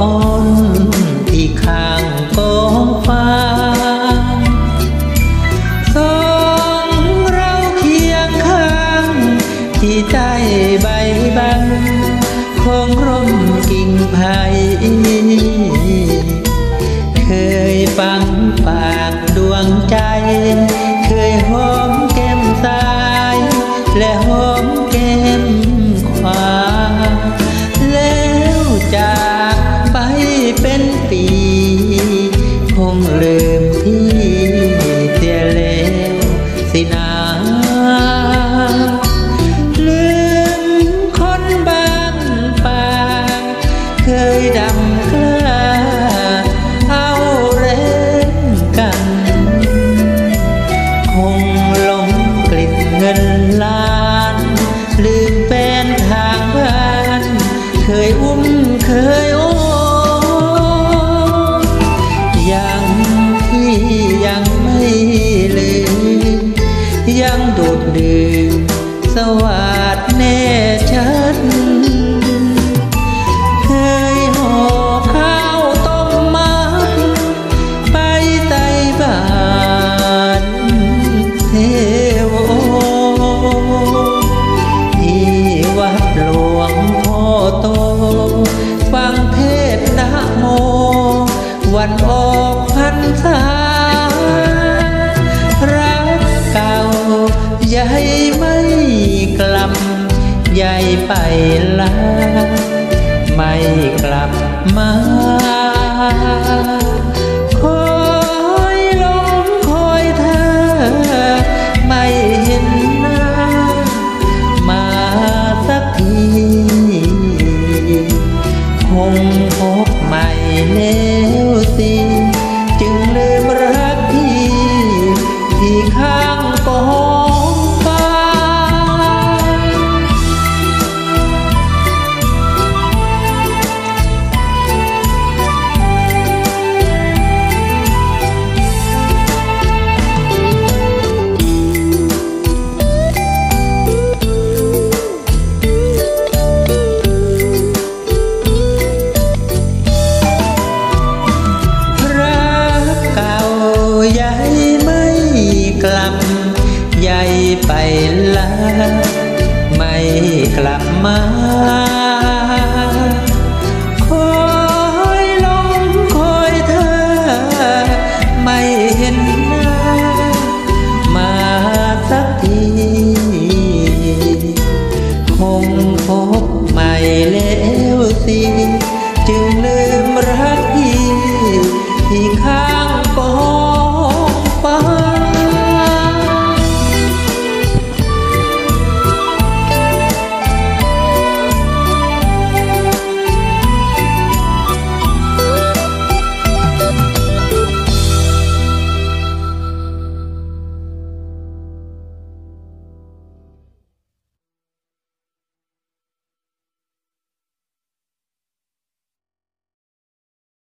อ่อนที่ข้างกองฟางสองเราเคียงข้าง ที่ใต้ใบบังของร่มกิ่งไผ่ เป็นปี ไม่กลับยายไปแล้วไม่กลับมา ไปแล้ว ไม่กลับมาคอยลมคอยเธอ ไม่เห็นหน้า มาสักที คงพบใหม่แล้วสิ จึงลืมรักพี่ที่ข้า